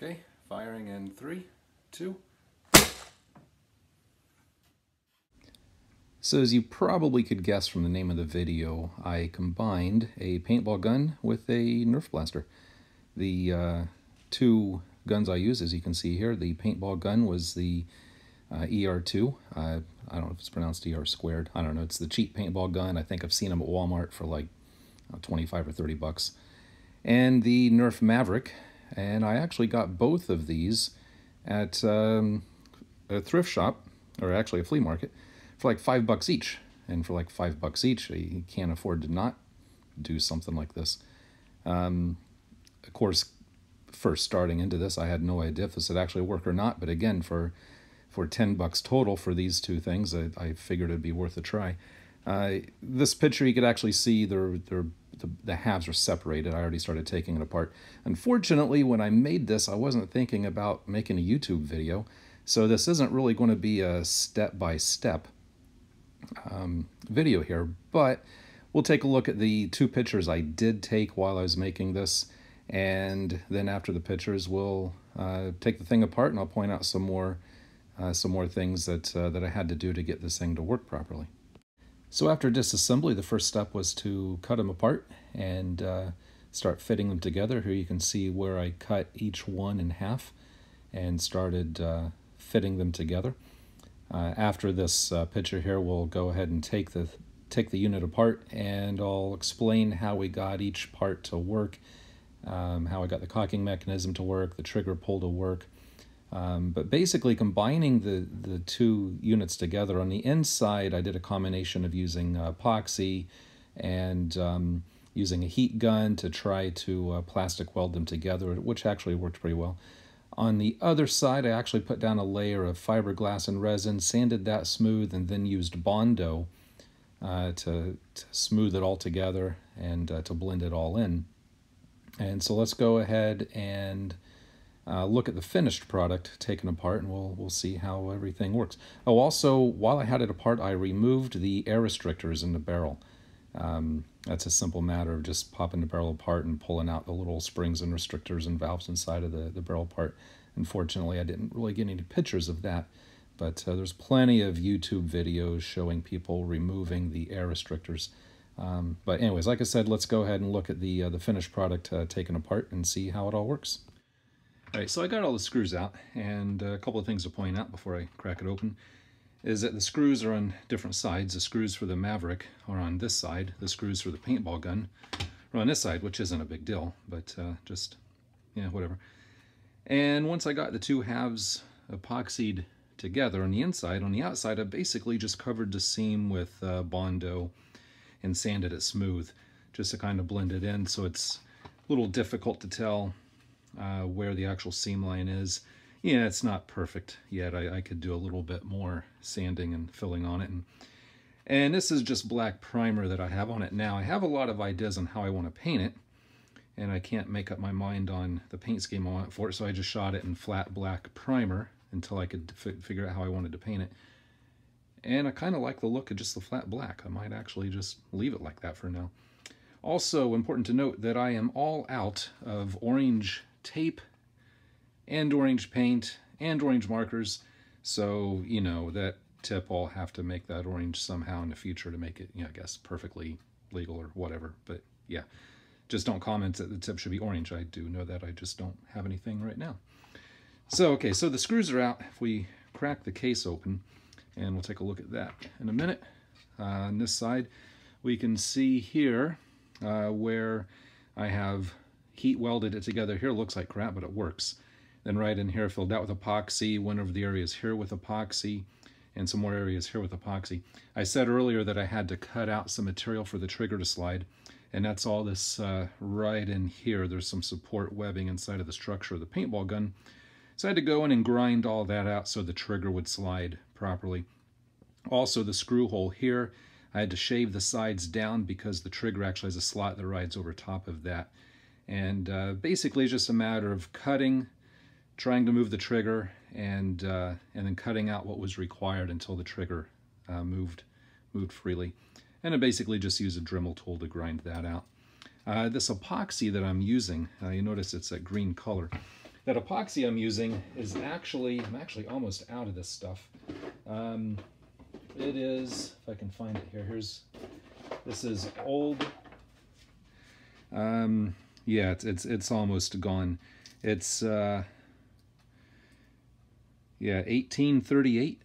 Okay, firing in three, two. So as you probably could guess from the name of the video, I combined a paintball gun with a Nerf blaster. The uh, two guns I use, as you can see here, the paintball gun was the uh, ER2. Uh, I don't know if it's pronounced ER squared. I don't know. It's the cheap paintball gun. I think I've seen them at Walmart for like uh, 25 or 30 bucks. And the Nerf Maverick and I actually got both of these at um, a thrift shop, or actually a flea market, for like five bucks each. And for like five bucks each, you can't afford to not do something like this. Um, of course, first starting into this, I had no idea if this would actually work or not. But again, for for 10 bucks total for these two things, I, I figured it'd be worth a try. Uh, this picture, you could actually see they're, they're the, the halves are separated. I already started taking it apart. Unfortunately, when I made this, I wasn't thinking about making a YouTube video. So this isn't really going to be a step-by-step -step, um, video here, but we'll take a look at the two pictures I did take while I was making this, and then after the pictures, we'll uh, take the thing apart and I'll point out some more uh, some more things that, uh, that I had to do to get this thing to work properly. So after disassembly, the first step was to cut them apart and uh, start fitting them together. Here you can see where I cut each one in half and started uh, fitting them together. Uh, after this uh, picture here, we'll go ahead and take the take the unit apart and I'll explain how we got each part to work, um, how I got the cocking mechanism to work, the trigger pull to work, um, but basically combining the, the two units together, on the inside I did a combination of using uh, epoxy and um, using a heat gun to try to uh, plastic weld them together, which actually worked pretty well. On the other side, I actually put down a layer of fiberglass and resin, sanded that smooth, and then used Bondo uh, to, to, smooth it all together and uh, to blend it all in. And so let's go ahead and uh, look at the finished product taken apart and we'll, we'll see how everything works. Oh, also, while I had it apart, I removed the air restrictors in the barrel. Um, that's a simple matter of just popping the barrel apart and pulling out the little springs and restrictors and valves inside of the, the barrel part. Unfortunately, I didn't really get any pictures of that, but uh, there's plenty of YouTube videos showing people removing the air restrictors. Um, but anyways, like I said, let's go ahead and look at the, uh, the finished product uh, taken apart and see how it all works. All right, so I got all the screws out, and a couple of things to point out before I crack it open is that the screws are on different sides. The screws for the Maverick are on this side. The screws for the paintball gun are on this side, which isn't a big deal, but uh, just, yeah, whatever. And once I got the two halves epoxied together on the inside, on the outside, I basically just covered the seam with uh, Bondo and sanded it smooth, just to kind of blend it in so it's a little difficult to tell uh, where the actual seam line is. Yeah, it's not perfect yet. I, I, could do a little bit more sanding and filling on it. And, and this is just black primer that I have on it now. I have a lot of ideas on how I want to paint it, and I can't make up my mind on the paint scheme I want for it, so I just shot it in flat black primer until I could figure out how I wanted to paint it. And I kind of like the look of just the flat black. I might actually just leave it like that for now. Also important to note that I am all out of orange tape and orange paint and orange markers. So, you know, that tip I'll have to make that orange somehow in the future to make it, you know, I guess perfectly legal or whatever. But yeah, just don't comment that the tip should be orange. I do know that. I just don't have anything right now. So, okay, so the screws are out. If we crack the case open, and we'll take a look at that in a minute. Uh, on this side, we can see here uh, where I have heat welded it together here. Looks like crap, but it works. Then right in here, filled out with epoxy, went over the areas here with epoxy, and some more areas here with epoxy. I said earlier that I had to cut out some material for the trigger to slide, and that's all this uh, right in here. There's some support webbing inside of the structure of the paintball gun. So I had to go in and grind all that out so the trigger would slide properly. Also, the screw hole here, I had to shave the sides down because the trigger actually has a slot that rides over top of that. And uh, basically just a matter of cutting, trying to move the trigger, and, uh, and then cutting out what was required until the trigger uh, moved, moved freely. And I basically just use a Dremel tool to grind that out. Uh, this epoxy that I'm using, uh, you notice it's a green color. that epoxy I'm using is actually, I'm actually almost out of this stuff. Um, it is, if I can find it here, here's, this is old, um, yeah, it's, it's, it's almost gone. It's, uh, yeah, 1838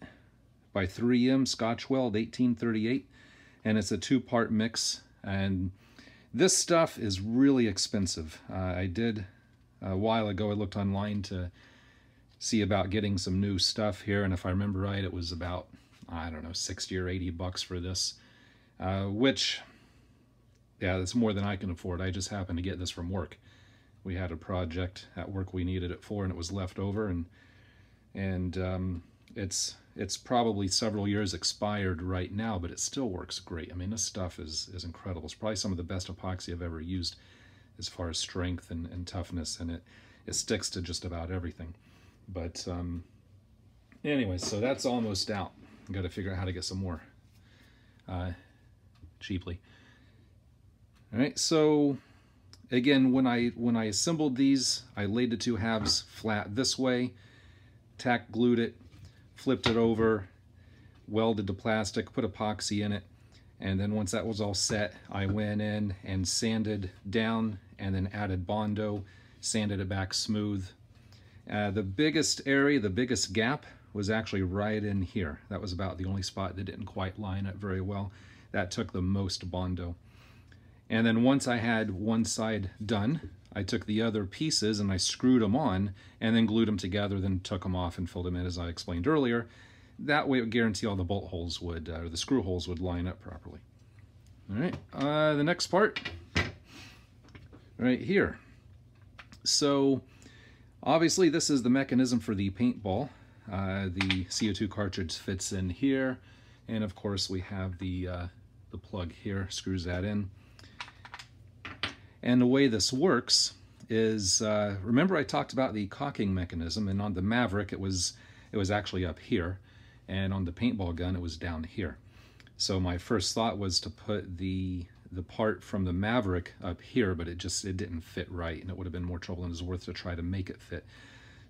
by 3M Scotch Weld 1838 and it's a two-part mix and this stuff is really expensive. Uh, I did a while ago I looked online to see about getting some new stuff here and if I remember right it was about I don't know 60 or 80 bucks for this uh, which yeah that's more than I can afford. I just happened to get this from work. We had a project at work we needed it for and it was left over and and um, it's it's probably several years expired right now, but it still works great. I mean, this stuff is is incredible. It's probably some of the best epoxy I've ever used as far as strength and, and toughness, and it it sticks to just about everything. But um, anyway, so that's almost out. Got to figure out how to get some more uh, cheaply. Right, so again, when I when I assembled these, I laid the two halves flat this way tack glued it, flipped it over, welded the plastic, put epoxy in it, and then once that was all set, I went in and sanded down and then added Bondo, sanded it back smooth. Uh, the biggest area, the biggest gap was actually right in here. That was about the only spot that didn't quite line up very well. That took the most Bondo. And then once I had one side done, I took the other pieces and I screwed them on and then glued them together, then took them off and filled them in as I explained earlier. That way it would guarantee all the bolt holes would, uh, or the screw holes would line up properly. All right, uh, the next part, right here. So obviously this is the mechanism for the paintball. Uh, the CO2 cartridge fits in here. And of course we have the, uh, the plug here, screws that in. And the way this works is, uh, remember I talked about the cocking mechanism, and on the Maverick it was, it was actually up here, and on the paintball gun it was down here. So my first thought was to put the the part from the Maverick up here, but it just it didn't fit right, and it would have been more trouble than it was worth to try to make it fit.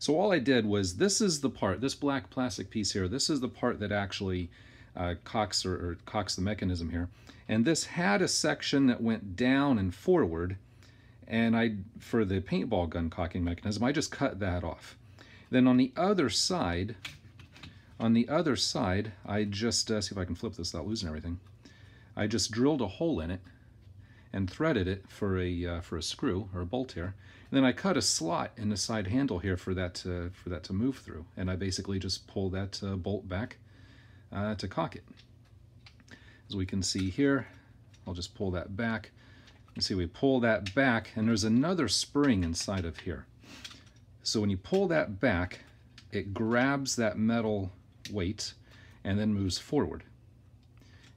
So all I did was, this is the part, this black plastic piece here, this is the part that actually uh, cocks or, or cocks the mechanism here. And this had a section that went down and forward, and I, for the paintball gun cocking mechanism, I just cut that off. Then on the other side, on the other side, I just, uh, see if I can flip this without losing everything. I just drilled a hole in it and threaded it for a uh, for a screw or a bolt here. And then I cut a slot in the side handle here for that to, for that to move through. And I basically just pull that uh, bolt back uh, to cock it. As we can see here, I'll just pull that back. You see we pull that back and there's another spring inside of here. So when you pull that back, it grabs that metal weight and then moves forward.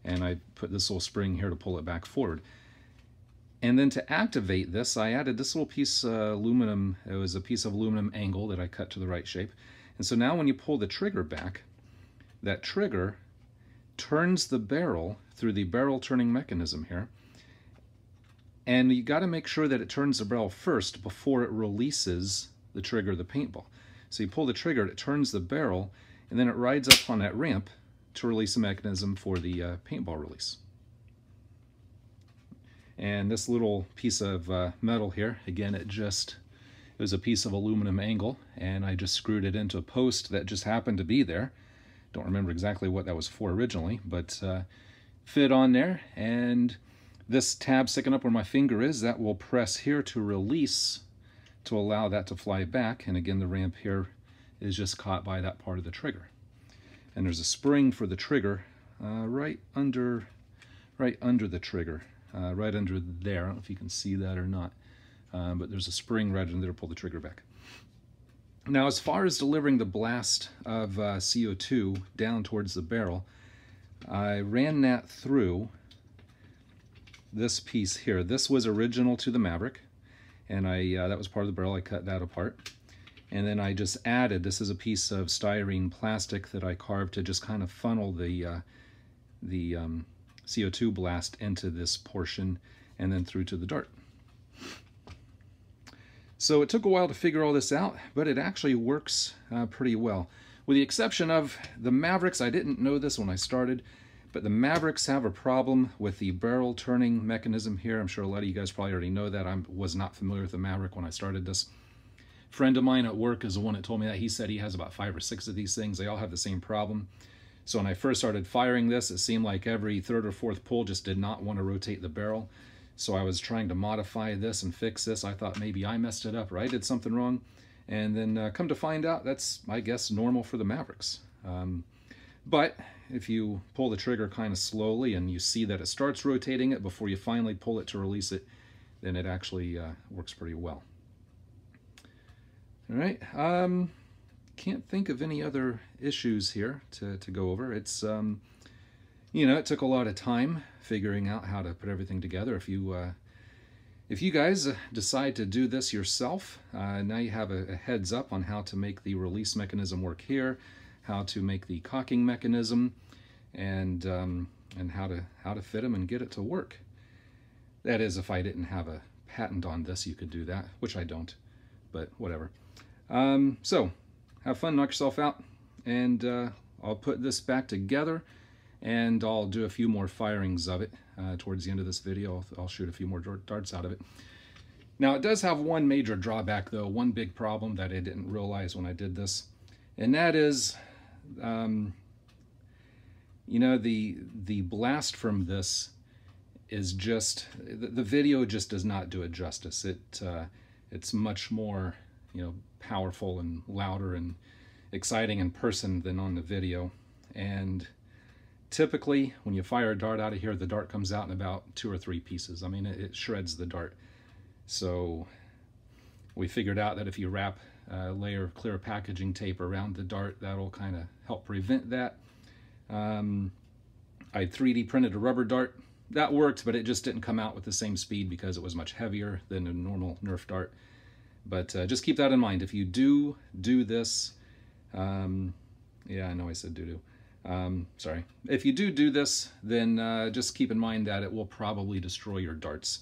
And I put this little spring here to pull it back forward. And then to activate this, I added this little piece of aluminum, it was a piece of aluminum angle that I cut to the right shape. And so now when you pull the trigger back, that trigger turns the barrel through the barrel turning mechanism here and you got to make sure that it turns the barrel first before it releases the trigger the paintball. So you pull the trigger, it turns the barrel, and then it rides up on that ramp to release the mechanism for the uh, paintball release. And this little piece of uh, metal here, again, it just it was a piece of aluminum angle, and I just screwed it into a post that just happened to be there. Don't remember exactly what that was for originally, but uh, fit on there, and this tab sticking up where my finger is, that will press here to release to allow that to fly back. And again, the ramp here is just caught by that part of the trigger. And there's a spring for the trigger uh, right under right under the trigger, uh, right under there. I don't know if you can see that or not, uh, but there's a spring right under there to pull the trigger back. Now, as far as delivering the blast of uh, CO2 down towards the barrel, I ran that through this piece here. This was original to the Maverick, and I uh, that was part of the barrel. I cut that apart. And then I just added, this is a piece of styrene plastic that I carved to just kind of funnel the, uh, the um, CO2 blast into this portion and then through to the dart. So it took a while to figure all this out, but it actually works uh, pretty well. With the exception of the Mavericks, I didn't know this when I started, but the Mavericks have a problem with the barrel turning mechanism here. I'm sure a lot of you guys probably already know that. I was not familiar with the Maverick when I started this. Friend of mine at work is the one that told me that. He said he has about five or six of these things. They all have the same problem. So when I first started firing this, it seemed like every third or fourth pull just did not want to rotate the barrel. So I was trying to modify this and fix this. I thought maybe I messed it up or I did something wrong. And then uh, come to find out, that's, I guess, normal for the Mavericks. Um, but if you pull the trigger kind of slowly and you see that it starts rotating it before you finally pull it to release it, then it actually uh, works pretty well. All right, um, can't think of any other issues here to, to go over. It's, um, you know, it took a lot of time figuring out how to put everything together. If you, uh, if you guys uh, decide to do this yourself, uh, now you have a, a heads up on how to make the release mechanism work here, how to make the cocking mechanism, and um, and how to how to fit them and get it to work. That is, if I didn't have a patent on this, you could do that, which I don't, but whatever. Um, so, have fun, knock yourself out, and uh, I'll put this back together, and I'll do a few more firings of it uh, towards the end of this video. I'll, I'll shoot a few more darts out of it. Now, it does have one major drawback, though, one big problem that I didn't realize when I did this, and that is, um, you know, the, the blast from this is just, the, the video just does not do it justice. It, uh, it's much more, you know, powerful and louder and exciting in person than on the video. And typically, when you fire a dart out of here, the dart comes out in about two or three pieces. I mean, it, shreds the dart. So we figured out that if you wrap a layer of clear packaging tape around the dart, that'll kind of help prevent that. Um, I 3D printed a rubber dart. That worked, but it just didn't come out with the same speed because it was much heavier than a normal Nerf dart. But uh, just keep that in mind. If you do do this, um, yeah, I know I said doo-doo. Um, sorry. If you do do this, then uh, just keep in mind that it will probably destroy your darts.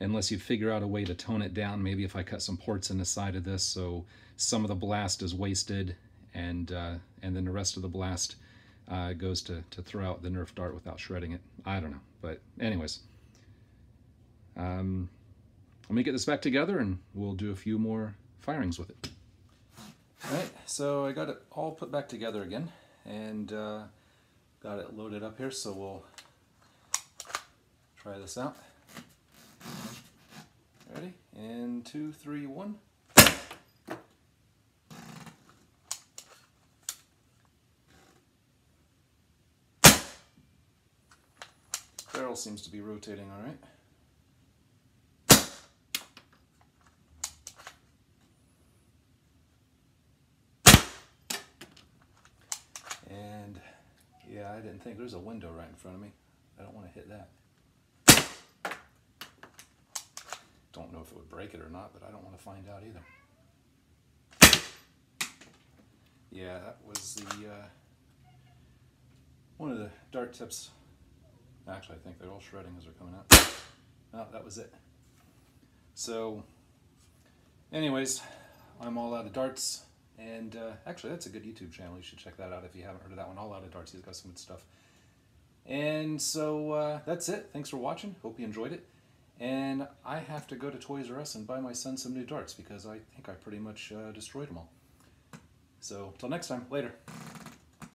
Unless you figure out a way to tone it down, maybe if I cut some ports in the side of this so some of the blast is wasted and uh, and then the rest of the blast uh, goes to, to throw out the Nerf dart without shredding it. I don't know. But anyways, um, let me get this back together and we'll do a few more firings with it. All right, so I got it all put back together again and uh, got it loaded up here, so we'll try this out. Ready? And two, three, one. Barrel seems to be rotating all right. Yeah, I didn't think. There's a window right in front of me. I don't want to hit that. Don't know if it would break it or not, but I don't want to find out either. Yeah, that was the uh, one of the dart tips. Actually, I think they're all shredding as they're coming out. Oh, that was it. So, anyways, I'm all out of darts. And uh, actually, that's a good YouTube channel. You should check that out if you haven't heard of that one. All out of darts. He's got some good stuff. And so uh, that's it. Thanks for watching. Hope you enjoyed it. And I have to go to Toys R Us and buy my son some new darts because I think I pretty much uh, destroyed them all. So, till next time. Later.